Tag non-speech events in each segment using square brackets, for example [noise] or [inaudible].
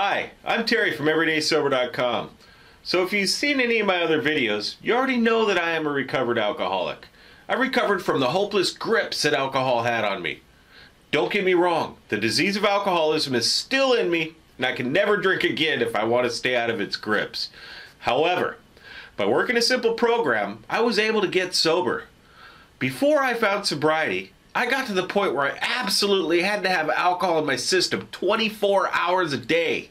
Hi, I'm Terry from EverydaySober.com. So if you've seen any of my other videos, you already know that I am a recovered alcoholic. I recovered from the hopeless grips that alcohol had on me. Don't get me wrong, the disease of alcoholism is still in me, and I can never drink again if I want to stay out of its grips. However, by working a simple program, I was able to get sober. Before I found sobriety, I got to the point where I absolutely had to have alcohol in my system 24 hours a day.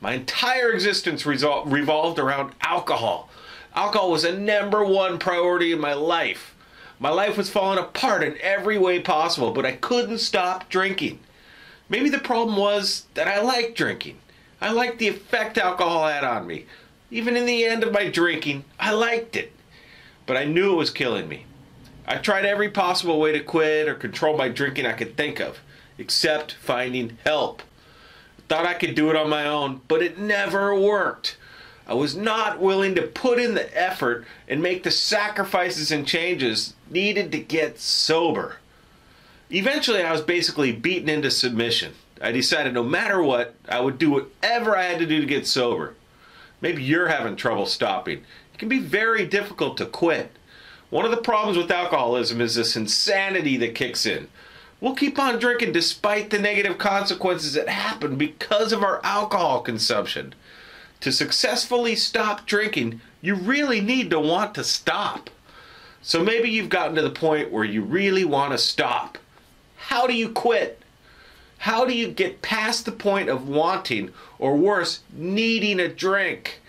My entire existence resol- revolved around alcohol. Alcohol was a number one priority in my life. My life was falling apart in every way possible, but I couldn't stop drinking. Maybe the problem was that I liked drinking. I liked the effect alcohol had on me. Even in the end of my drinking, I liked it. But I knew it was killing me. I tried every possible way to quit or control my drinking I could think of, except finding help. Thought I could do it on my own, but it never worked. I was not willing to put in the effort and make the sacrifices and changes needed to get sober. Eventually, I was basically beaten into submission. I decided no matter what, I would do whatever I had to do to get sober. Maybe you're having trouble stopping. It can be very difficult to quit. One of the problems with alcoholism is this insanity that kicks in. We'll keep on drinking despite the negative consequences that happen because of our alcohol consumption. To successfully stop drinking, you really need to want to stop. So maybe you've gotten to the point where you really want to stop. How do you quit? How do you get past the point of wanting, or worse, needing a drink?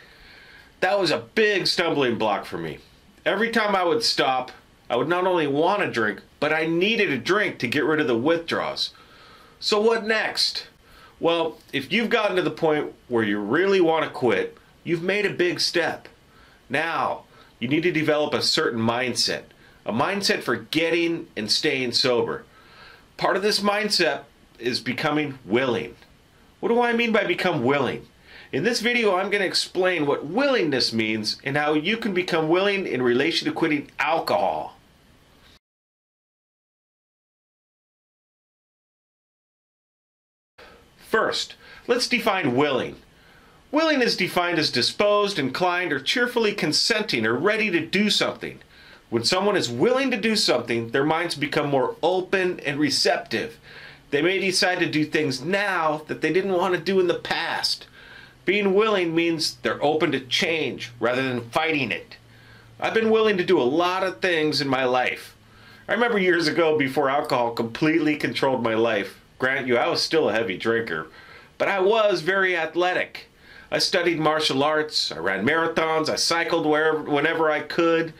That was a big stumbling block for me. Every time I would stop, I would not only want a drink, but I needed a drink to get rid of the withdrawals. So, what next? Well, if you've gotten to the point where you really want to quit, you've made a big step. Now, you need to develop a certain mindset, a mindset for getting and staying sober. Part of this mindset is becoming willing. What do I mean by become willing? In this video, I'm going to explain what willingness means and how you can become willing in relation to quitting alcohol. First, let's define willing. Willing is defined as disposed, inclined, or cheerfully consenting or ready to do something. When someone is willing to do something, their minds become more open and receptive. They may decide to do things now that they didn't want to do in the past. Being willing means they're open to change rather than fighting it. I've been willing to do a lot of things in my life. I remember years ago before alcohol completely controlled my life. Grant you, I was still a heavy drinker, but I was very athletic. I studied martial arts, I ran marathons, I cycled wherever, whenever I could.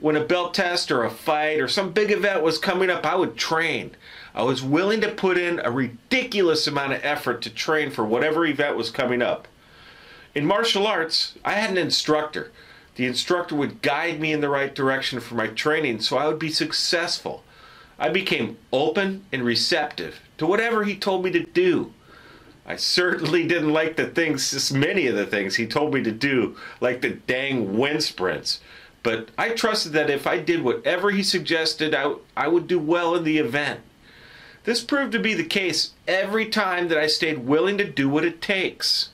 When a belt test or a fight or some big event was coming up, I would train. I was willing to put in a ridiculous amount of effort to train for whatever event was coming up. In martial arts, I had an instructor. The instructor would guide me in the right direction for my training so I would be successful. I became open and receptive to whatever he told me to do. I certainly didn't like the things, many of the things he told me to do, like the dang wind sprints. But I trusted that if I did whatever he suggested, I, I would do well in the event. This proved to be the case every time that I stayed willing to do what it takes.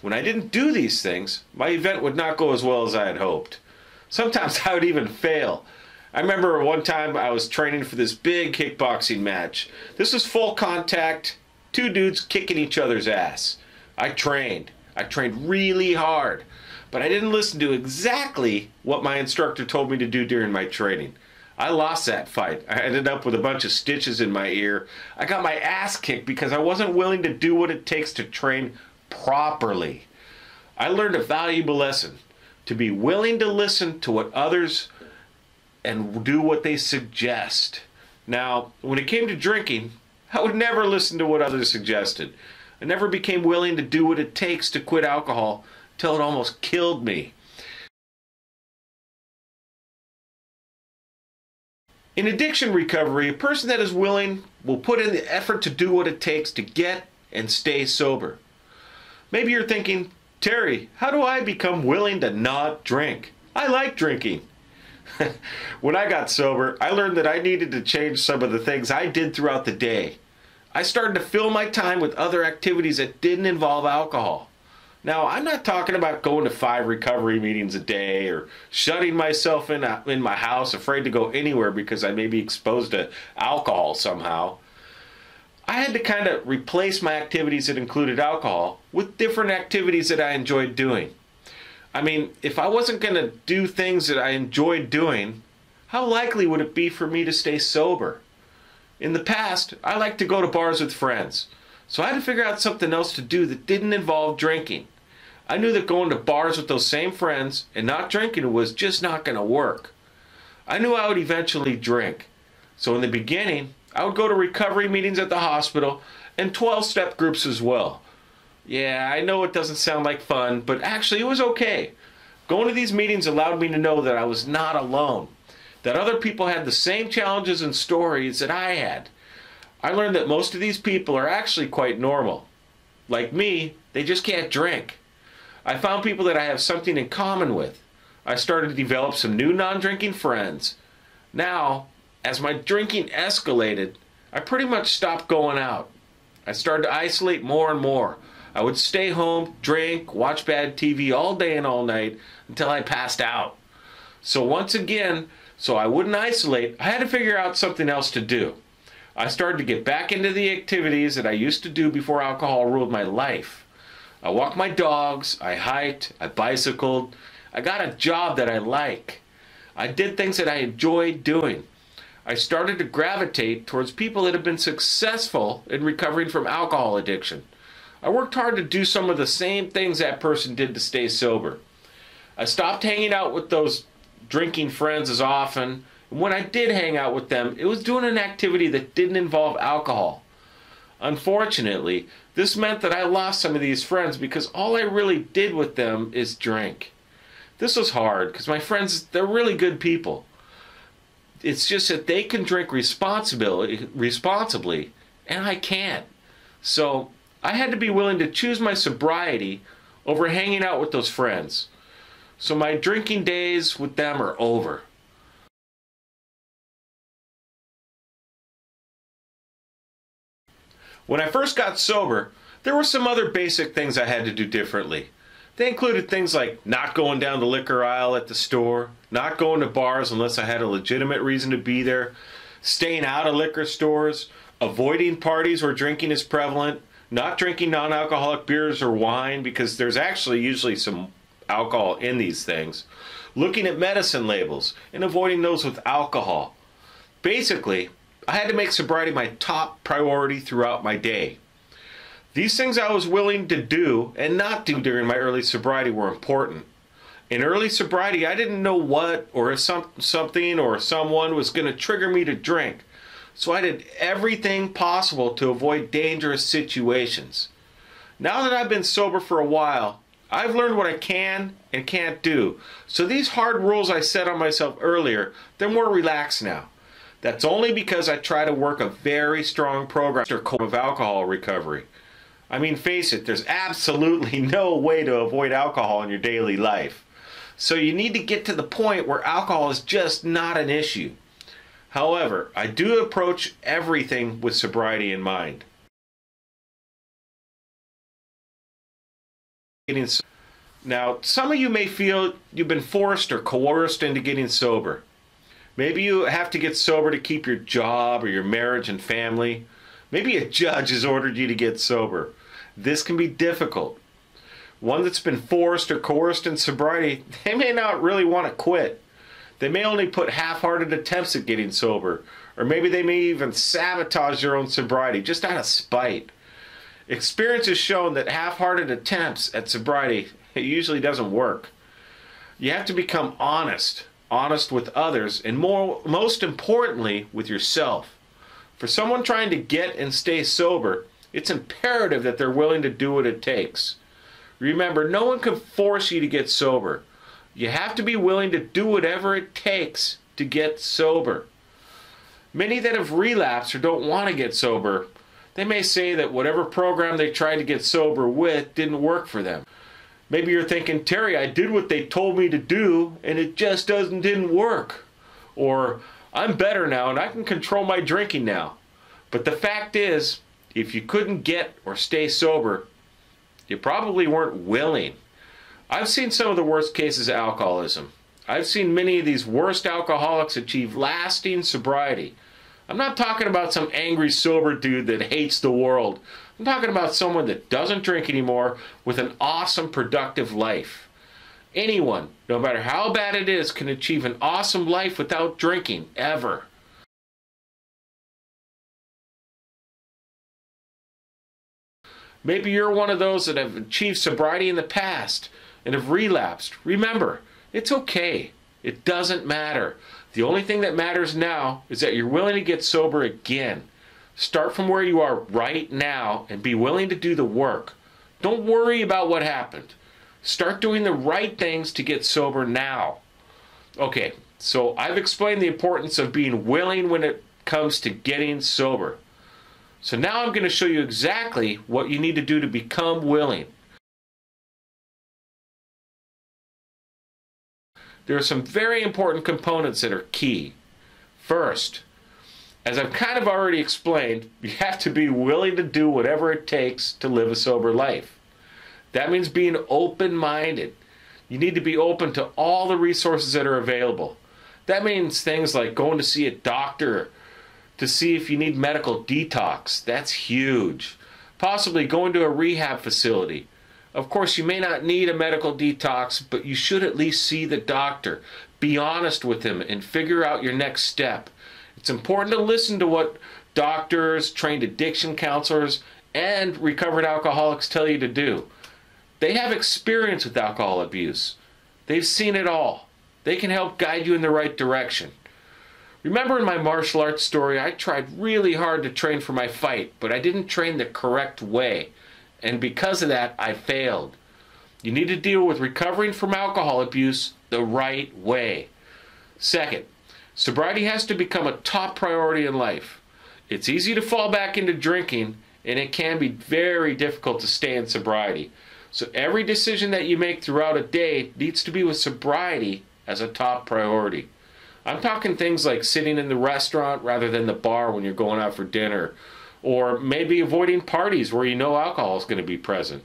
When I didn't do these things, my event would not go as well as I had hoped. Sometimes [laughs] I would even fail. I remember one time I was training for this big kickboxing match. This was full contact, two dudes kicking each other's ass. I trained. I trained really hard. But I didn't listen to exactly what my instructor told me to do during my training. I lost that fight. I ended up with a bunch of stitches in my ear. I got my ass kicked because I wasn't willing to do what it takes to train properly. I learned a valuable lesson to be willing to listen to what others and do what they suggest. Now, when it came to drinking, I would never listen to what others suggested. I never became willing to do what it takes to quit alcohol till it almost killed me. In addiction recovery, a person that is willing will put in the effort to do what it takes to get and stay sober. Maybe you're thinking, Terry, how do I become willing to not drink? I like drinking. [laughs] when I got sober, I learned that I needed to change some of the things I did throughout the day. I started to fill my time with other activities that didn't involve alcohol. Now, I'm not talking about going to five recovery meetings a day or shutting myself in, uh, in my house, afraid to go anywhere because I may be exposed to alcohol somehow. I had to kind of replace my activities that included alcohol with different activities that I enjoyed doing. I mean, if I wasn't going to do things that I enjoyed doing, how likely would it be for me to stay sober? In the past, I liked to go to bars with friends, so I had to figure out something else to do that didn't involve drinking. I knew that going to bars with those same friends and not drinking was just not going to work. I knew I would eventually drink. So in the beginning, I would go to recovery meetings at the hospital and 12 step groups as well. Yeah, I know it doesn't sound like fun, but actually it was okay. Going to these meetings allowed me to know that I was not alone, that other people had the same challenges and stories that I had. I learned that most of these people are actually quite normal. Like me, they just can't drink. I found people that I have something in common with. I started to develop some new non drinking friends. Now, as my drinking escalated, I pretty much stopped going out. I started to isolate more and more. I would stay home, drink, watch bad TV all day and all night until I passed out. So, once again, so I wouldn't isolate, I had to figure out something else to do. I started to get back into the activities that I used to do before alcohol ruled my life. I walked my dogs, I hiked, I bicycled, I got a job that I like. I did things that I enjoyed doing. I started to gravitate towards people that have been successful in recovering from alcohol addiction. I worked hard to do some of the same things that person did to stay sober. I stopped hanging out with those drinking friends as often. And when I did hang out with them, it was doing an activity that didn't involve alcohol. Unfortunately, this meant that I lost some of these friends because all I really did with them is drink. This was hard because my friends, they're really good people. It's just that they can drink responsibly, responsibly, and I can't. So I had to be willing to choose my sobriety over hanging out with those friends. So my drinking days with them are over. When I first got sober, there were some other basic things I had to do differently. They included things like not going down the liquor aisle at the store, not going to bars unless I had a legitimate reason to be there, staying out of liquor stores, avoiding parties where drinking is prevalent, not drinking non alcoholic beers or wine because there's actually usually some alcohol in these things, looking at medicine labels and avoiding those with alcohol. Basically, I had to make sobriety my top priority throughout my day. These things I was willing to do and not do during my early sobriety were important. In early sobriety, I didn't know what or if some, something or someone was going to trigger me to drink. So I did everything possible to avoid dangerous situations. Now that I've been sober for a while, I've learned what I can and can't do. So these hard rules I set on myself earlier, they're more relaxed now. That's only because I try to work a very strong program of alcohol recovery. I mean, face it, there's absolutely [laughs] no way to avoid alcohol in your daily life. So you need to get to the point where alcohol is just not an issue. However, I do approach everything with sobriety in mind. Now, some of you may feel you've been forced or coerced into getting sober. Maybe you have to get sober to keep your job or your marriage and family. Maybe a judge has ordered you to get sober. This can be difficult. One that's been forced or coerced in sobriety, [laughs] they may not really want to quit. They may only put half hearted attempts at getting sober, or maybe they may even sabotage their own sobriety just out of spite. Experience has shown that half hearted attempts at sobriety [laughs] it usually doesn't work. You have to become honest, honest with others, and more, most importantly, with yourself. For someone trying to get and stay sober, it's imperative that they're willing to do what it takes. Remember, no one can force you to get sober. You have to be willing to do whatever it takes to get sober. Many that have relapsed or don't want to get sober, they may say that whatever program they tried to get sober with didn't work for them. Maybe you're thinking, Terry, I did what they told me to do and it just doesn't didn't work. Or I'm better now and I can control my drinking now. But the fact is, if you couldn't get or stay sober, you probably weren't willing. I've seen some of the worst cases of alcoholism. I've seen many of these worst alcoholics achieve lasting sobriety. I'm not talking about some angry sober dude that hates the world. I'm talking about someone that doesn't drink anymore with an awesome, productive life. Anyone, no matter how bad it is, can achieve an awesome life without drinking, ever. Maybe you're one of those that have achieved sobriety in the past and have relapsed. Remember, it's okay. It doesn't matter. The only thing that matters now is that you're willing to get sober again. Start from where you are right now and be willing to do the work. Don't worry about what happened. Start doing the right things to get sober now. Okay, so I've explained the importance of being willing when it comes to getting sober. So now I'm going to show you exactly what you need to do to become willing. There are some very important components that are key. First, as I've kind of already explained, you have to be willing to do whatever it takes to live a sober life. That means being open minded. You need to be open to all the resources that are available. That means things like going to see a doctor to see if you need medical detox. That's huge. Possibly going to a rehab facility. Of course, you may not need a medical detox, but you should at least see the doctor. Be honest with him and figure out your next step. It's important to listen to what doctors, trained addiction counselors, and recovered alcoholics tell you to do. They have experience with alcohol abuse. They've seen it all. They can help guide you in the right direction. Remember in my martial arts story, I tried really hard to train for my fight, but I didn't train the correct way. And because of that, I failed. You need to deal with recovering from alcohol abuse the right way. Second, sobriety has to become a top priority in life. It's easy to fall back into drinking, and it can be very difficult to stay in sobriety. So every decision that you make throughout a day needs to be with sobriety as a top priority. I'm talking things like sitting in the restaurant rather than the bar when you're going out for dinner, or maybe avoiding parties where you know alcohol is going to be present.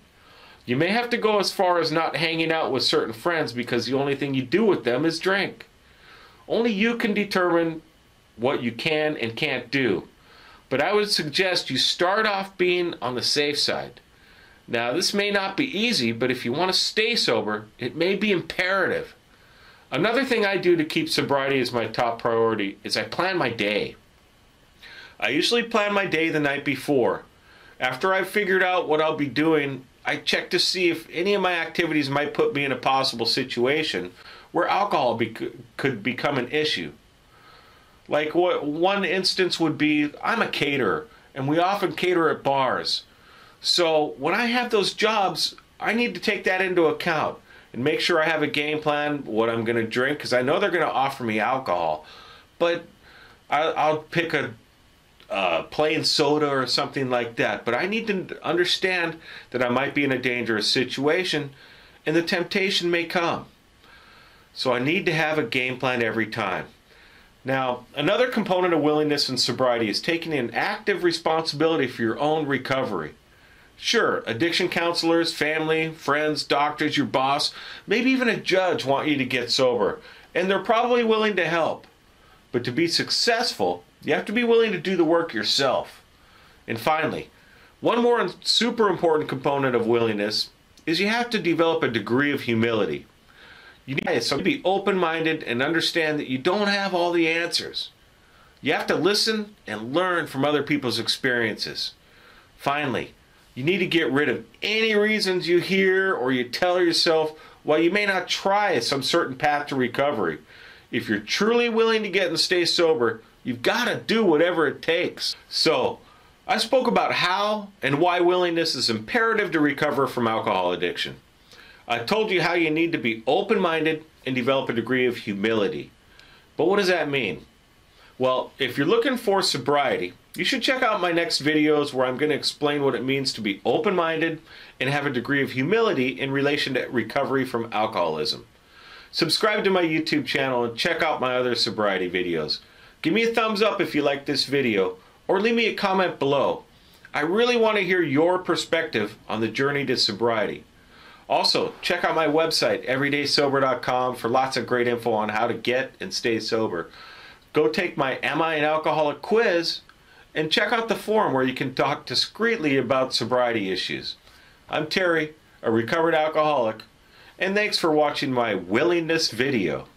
You may have to go as far as not hanging out with certain friends because the only thing you do with them is drink. Only you can determine what you can and can't do. But I would suggest you start off being on the safe side. Now, this may not be easy, but if you want to stay sober, it may be imperative. Another thing I do to keep sobriety as my top priority is I plan my day. I usually plan my day the night before. After I've figured out what I'll be doing, I check to see if any of my activities might put me in a possible situation where alcohol be- could become an issue. Like what one instance would be I'm a caterer and we often cater at bars. So when I have those jobs, I need to take that into account and make sure I have a game plan what I'm going to drink because I know they're going to offer me alcohol, but I, will pick a uh, plain soda or something like that. But I need to understand that I might be in a dangerous situation, and the temptation may come. So I need to have a game plan every time. Now, another component of willingness and sobriety is taking an active responsibility for your own recovery. Sure, addiction counselors, family, friends, doctors, your boss, maybe even a judge want you to get sober, and they're probably willing to help. But to be successful, you have to be willing to do the work yourself. And finally, one more super important component of willingness is you have to develop a degree of humility. You need to be open minded and understand that you don't have all the answers. You have to listen and learn from other people's experiences. Finally, you need to get rid of any reasons you hear or you tell yourself why you may not try some certain path to recovery. If you're truly willing to get and stay sober, you've got to do whatever it takes. So, I spoke about how and why willingness is imperative to recover from alcohol addiction. I told you how you need to be open minded and develop a degree of humility. But what does that mean? Well, if you're looking for sobriety, you should check out my next videos where I'm going to explain what it means to be open minded and have a degree of humility in relation to recovery from alcoholism. Subscribe to my YouTube channel and check out my other sobriety videos. Give me a thumbs up if you like this video or leave me a comment below. I really want to hear your perspective on the journey to sobriety. Also, check out my website, everydaysober.com, for lots of great info on how to get and stay sober. Go take my Am I an Alcoholic quiz and check out the forum where you can talk discreetly about sobriety issues. I'm Terry, a recovered alcoholic, and thanks for watching my willingness video.